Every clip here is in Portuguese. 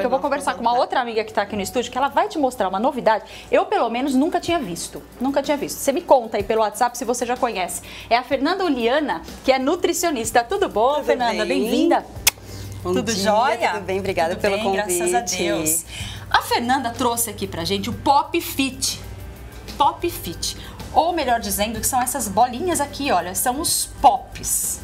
Eu vou conversar com uma outra amiga que está aqui no estúdio, que ela vai te mostrar uma novidade. Eu, pelo menos, nunca tinha visto. Nunca tinha visto. Você me conta aí pelo WhatsApp se você já conhece. É a Fernanda Uliana, que é nutricionista. Tudo bom, Tudo Fernanda? bem? Bem-vinda. Bom Tudo dia, jóia? Tudo bem, obrigada Tudo pelo bem, convite. Graças a Deus. A Fernanda trouxe aqui pra gente o Pop Fit. Pop Fit. Ou melhor dizendo, que são essas bolinhas aqui, olha, são os pops.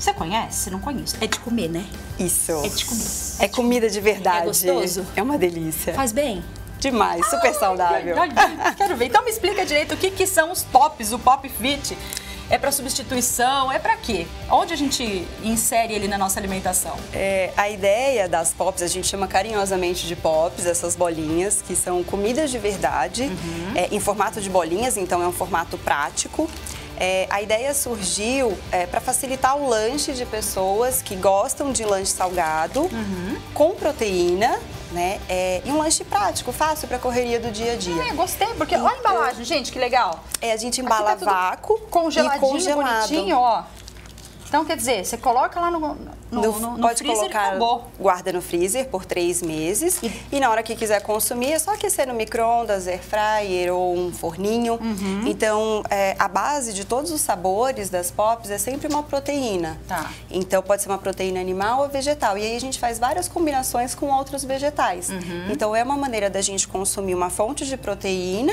Você conhece? Não conheço. É de comer, né? Isso. É de comer. É comida de verdade. É gostoso? É uma delícia. Faz bem? Demais, super saudável. Quero ver. Então me explica direito o que, que são os pops, o Pop Fit. É para substituição? É para quê? Onde a gente insere ele na nossa alimentação? É, a ideia das pops, a gente chama carinhosamente de pops, essas bolinhas, que são comidas de verdade, Uhum. é, em formato de bolinhas, então é um formato prático. É, a ideia surgiu para facilitar o lanche de pessoas que gostam de lanche salgado, Uhum. com proteína, né? É, e um lanche prático, fácil para a correria do dia a dia. É, gostei, porque olha a embalagem, gente, que legal. É, a gente Aqui embala tá vácuo congeladinho, e congelado. bonitinho, ó. Então, quer dizer, você coloca lá no, no, No- no, pode freezer e colocar, acabou. guarda no freezer por três meses e, na hora que quiser consumir é só aquecer no micro-ondas, air fryer ou um forninho. Uhum. Então, é, a base de todos os sabores das pops é sempre uma proteína. Tá. Então, pode ser uma proteína animal ou vegetal. E aí a gente faz várias combinações com outros vegetais. Uhum. Então, é uma maneira da gente consumir uma fonte de proteína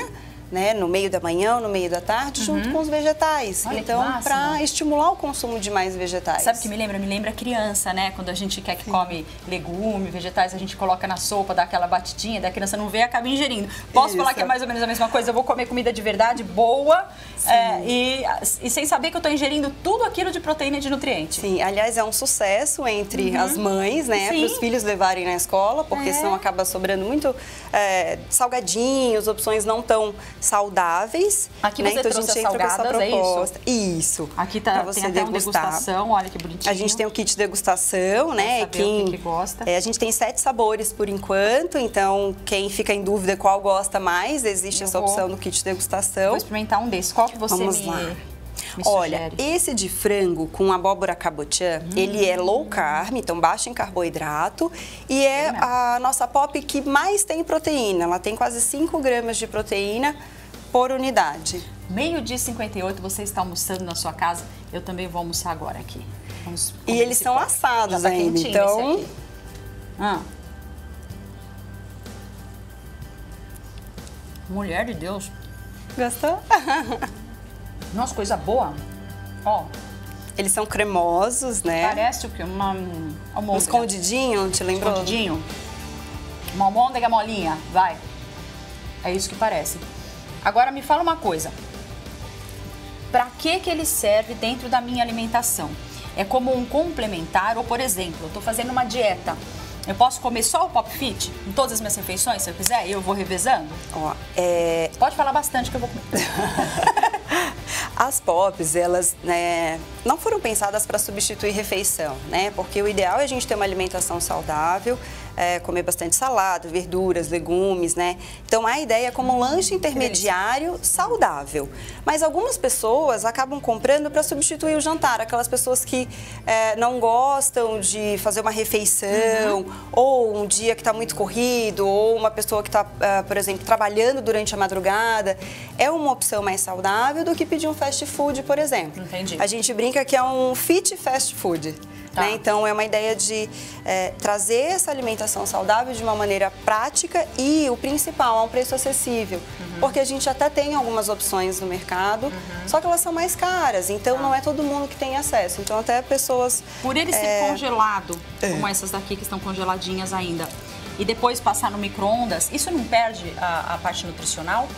né, no meio da manhã, no meio da tarde, junto com os vegetais. Uhum. Olha então, para estimular o consumo de mais vegetais. Sabe o que me lembra? Me lembra criança, né? Quando a gente quer que come legume, vegetais, a gente coloca na sopa, dá aquela batidinha, da criança não vê e acaba ingerindo. Posso Isso. falar que é mais ou menos a mesma coisa? Eu vou comer comida de verdade, boa, é, e, e sem saber que eu estou ingerindo tudo aquilo de proteína e de nutriente. Sim, aliás, é um sucesso entre as mães, né? Uhum. Sim. Para os filhos levarem na escola, porque É. senão acaba sobrando muito é, salgadinhos, opções não tão saudáveis. Aqui né? você então a trouxe gente as entra com essa salgadas, é isso? proposta. Isso. Aqui tá, pra tem você até degustar. degustação, olha que bonitinho. A gente tem o kit degustação, né? saber o que que gosta. é, a gente tem sete sabores por enquanto, então quem fica em dúvida qual gosta mais, existe Eu essa vou- opção no kit degustação. Vou experimentar um desses. Qual que você Vamos me, lá. Me Olha, sugere? esse de frango com abóbora cabotiã, ele é low carb, então baixo em carboidrato, e é a nossa pop que mais tem proteína. Ela tem quase 5 gramas de proteína por unidade. Meio-dia e 58, você está almoçando na sua casa. Eu também vou almoçar agora aqui. Vamos E eles são pão. assados tá ainda, então-. Ah. Mulher de Deus. Gostou? Nossa, coisa boa. Ó, Eles são cremosos, né? parece o quê? Uma um Um almôndega. escondidinho, te lembrou? Escondidinho. Uma almôndega molinha, vai. É isso que parece. Agora me fala uma coisa. Pra que que ele serve dentro da minha alimentação? É como um complementar ou, por exemplo, eu tô fazendo uma dieta. Eu posso comer só o Pop Fit em todas as minhas refeições, se eu quiser, e eu vou revezando? Ó, é, Pode falar bastante que eu vou comer. As pops, elas né, não foram pensadas para substituir refeição, né? Porque o ideal é a gente ter uma alimentação saudável, é, comer bastante salada, verduras, legumes, né? Então a ideia é como um lanche intermediário saudável. Mas algumas pessoas acabam comprando para substituir o jantar, aquelas pessoas que é, não gostam de fazer uma refeição, ou um dia que está muito corrido, ou uma pessoa que está, por exemplo, trabalhando durante a madrugada. É uma opção mais saudável do que pedir um fast food, por exemplo. Entendi. A gente brinca que é um fit fast food. Tá. né? Então, é uma ideia de é, trazer essa alimentação saudável de uma maneira prática e, o principal, a um preço acessível. Uhum. Porque a gente até tem algumas opções no mercado, só que elas são mais caras. Então, Tá. não é todo mundo que tem acesso. Então, até pessoas... Por ele ser É. congelado, É. como essas daqui que estão congeladinhas ainda, e depois passar no micro-ondas, isso não perde a, a parte nutricional?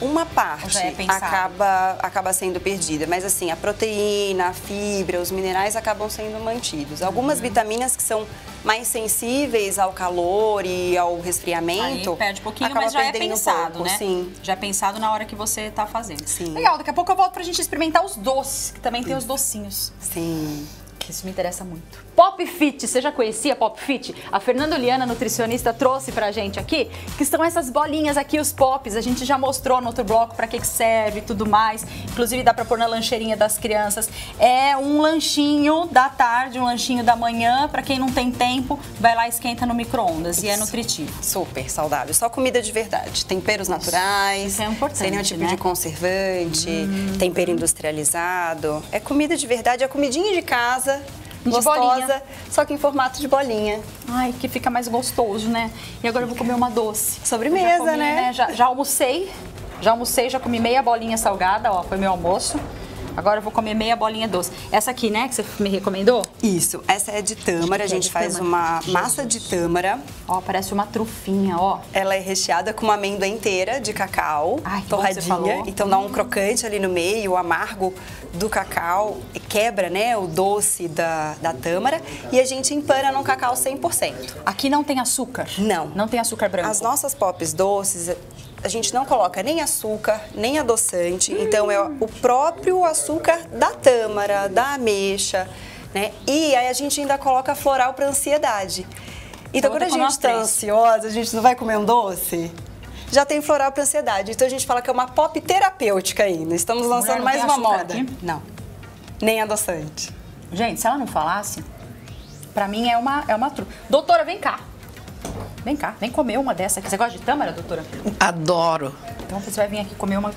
Uma parte é acaba, acaba sendo perdida, mas assim, a proteína, a fibra, os minerais acabam sendo mantidos. Algumas Uhum. vitaminas que são mais sensíveis ao calor e ao resfriamento. Aí perde um pouquinho, acaba mas já é um pensado, pouco, né? Sim. Já é pensado na hora que você está fazendo. Sim. Legal, daqui a pouco eu volto pra gente experimentar os doces, que também tem os docinhos. Sim. Isso me interessa muito. Pop Fit, você já conhecia Pop Fit? A Fernanda Oliana, nutricionista, trouxe pra gente aqui, que são essas bolinhas aqui, os pops. A gente já mostrou no outro bloco pra que, que serve e tudo mais. Inclusive dá pra pôr na lancheirinha das crianças. É um lanchinho da tarde, um lanchinho da manhã. Pra quem não tem tempo, vai lá e esquenta no micro-ondas. E é nutritivo. Super saudável. Só comida de verdade. Temperos naturais. Isso é importante, Sem nenhum tipo né? de conservante, tempero industrializado. É comida de verdade, é comidinha de casa. De gostosa, bolinha. só que em formato de bolinha. Ai, que fica mais gostoso, né? E agora eu vou comer uma doce. Sobremesa, já comi, né? Já, já almocei. Já almocei, já comi meia bolinha salgada, ó, foi meu almoço. Agora eu vou comer meia bolinha doce. Essa aqui, né, que você me recomendou? Isso, essa é de tâmara. A É gente de faz tâmara. uma massa de tâmara. Ó, parece uma trufinha, ó. Ela é recheada com uma amêndoa inteira de cacau, Ai, torradinha. Então dá um crocante ali no meio, o amargo do cacau quebra, né, o doce da, da tâmara. E a gente empana num cacau 100%. Aqui não tem açúcar. Não. Não tem açúcar branco. As nossas pops doces, a gente não coloca nem açúcar, nem adoçante. Então é o próprio açúcar da tâmara, da ameixa, né? E aí a gente ainda coloca floral para ansiedade. Então quando a tomar gente está ansiosa, a gente não vai comer um doce? Já tem floral para ansiedade. Então a gente fala que é uma pop terapêutica ainda. Estamos lançando mais uma moda. aqui? Não. Nem adoçante. Gente, se ela não falasse, pra mim é uma, é uma tru. Doutora, vem cá. Vem cá, vem comer uma dessa aqui. Você gosta de tâmara, doutora? Adoro. Então você vai vir aqui comer uma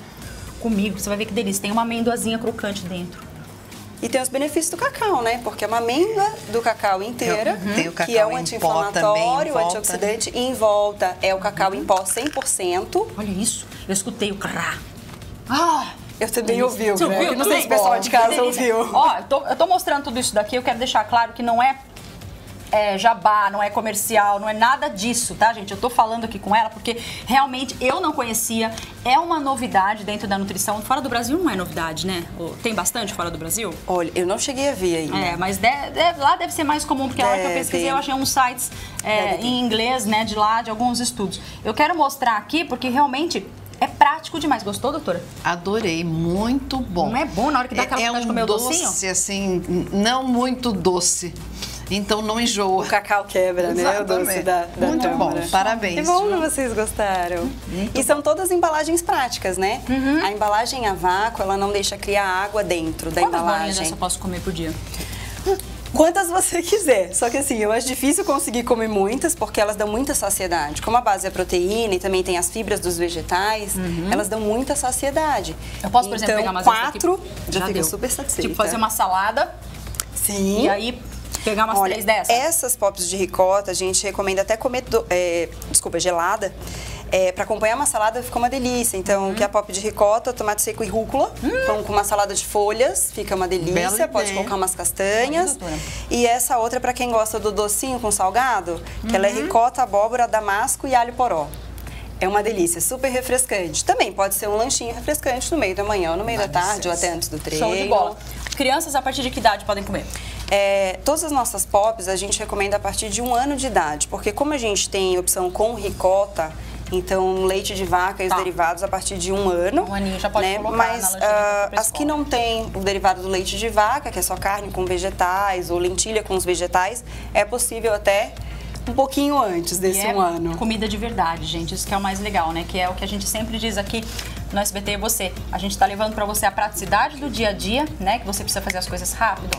comigo. Você vai ver que delícia. Tem uma amendoazinha crocante dentro. E tem os benefícios do cacau, né? Porque é uma amêndoa do cacau inteira, Tem o que é cacau um anti-inflamatório, antioxidante, e em volta é o cacau em pó 100%. Olha isso. Eu escutei o crá. Ah! Eu também ouvi, ouviu Não sei se o pessoal de casa ouviu. Ó, eu tô, eu tô mostrando tudo isso daqui, eu quero deixar claro que não é, é jabá, não é comercial, não é nada disso, tá, gente? Eu tô falando aqui com ela porque realmente eu não conhecia, é uma novidade dentro da nutrição. Fora do Brasil não é novidade, né? Tem bastante fora do Brasil? Olha, eu não cheguei a ver ainda. É, mas de- de- lá deve ser mais comum, porque a hora que eu pesquisei eu achei uns sites é, em inglês, né, de lá, de alguns estudos. Eu quero mostrar aqui porque realmente é prático demais. Gostou, doutora? Adorei, muito bom. Não é bom na hora que dá aquela é, é vontade de um comer o doce, docinho? assim, n- não muito doce. Então não enjoa. O cacau quebra, né? O doce Exatamente. da, da Muito bom, tâmara. parabéns, Que bom que vocês gostaram. e são todas embalagens práticas, né? Uhum. A embalagem a vácuo, ela não deixa criar água dentro da Quantas embalagem. dessa eu posso comer por dia? Quantas você quiser. Só que assim, eu acho difícil conseguir comer muitas porque elas dão muita saciedade. Como a base é proteína e também tem as fibras dos vegetais, elas dão muita saciedade. Uhum. Eu posso, por exemplo, então, pegar umas dessas quatro aqui? já, fica deu. super satisfeita. Tipo, fazer uma salada Sim. e aí pegar umas Olha, três dessas? essas pops de ricota, a gente recomenda até comer, do- é, desculpa, gelada. É, para acompanhar uma salada fica uma delícia. Então, Uhum. que é a pop de ricota, tomate seco e rúcula. Então, com uma salada de folhas, fica uma delícia. Bela Pode ideia. colocar umas castanhas. E essa outra, para quem gosta do docinho com salgado, que ela é Uhum. ricota, abóbora, damasco e alho poró. É uma delícia, super refrescante. Também pode ser um lanchinho refrescante no meio da manhã, no meio da tarde, ou até antes do treino. Show de bola. Crianças a partir de que idade podem comer? É, todas as nossas pops a gente recomenda a partir de um ano de idade, porque como a gente tem opção com ricota, então leite de vaca e os Tá. derivados a partir de um ano. Um aninho já pode né? colocar Mas pra as que não tem o derivado do leite de vaca, que é só carne com vegetais, ou lentilha com os vegetais, é possível até um pouquinho antes desse é um ano. comida de verdade, gente. Isso que é o mais legal, né? Que é o que a gente sempre diz aqui no SBT você. A gente tá levando pra você a praticidade do dia a dia, né? Que você precisa fazer as coisas rápido.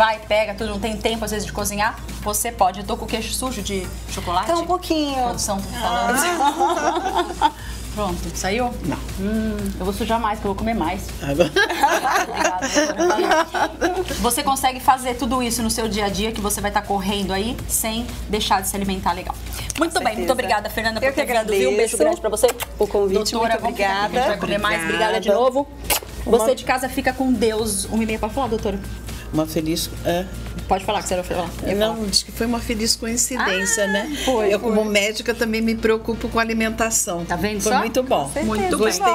Vai, pega, tudo, não tem tempo às vezes de cozinhar. Você pode. Eu tô com o queixo sujo de chocolate. Então um pouquinho. Produção tá falando. Pronto, saiu? Não. eu vou sujar mais, que eu vou comer mais. Obrigada, doutora. Valeu. Você consegue fazer tudo isso no seu dia a dia, que você vai estar correndo aí, sem deixar de se alimentar legal. Muito bem, muito certeza. obrigada, Fernanda, por Eu que ter vindo, viu? Um beijo agradeço grande pra você. o convite, Doutora, muito obrigada. A gente vai comer mais. Obrigada de Obrigada. novo. Você de casa fica com Deus. Um e meia pode falar, doutora? Uma feliz. é. Pode falar que você vai falar. Eu Não, falo. diz que foi uma feliz coincidência, Ah, né? foi, Eu, como médica, também me preocupo com a alimentação. Tá vendo Foi só? muito bom. Muito. Gostei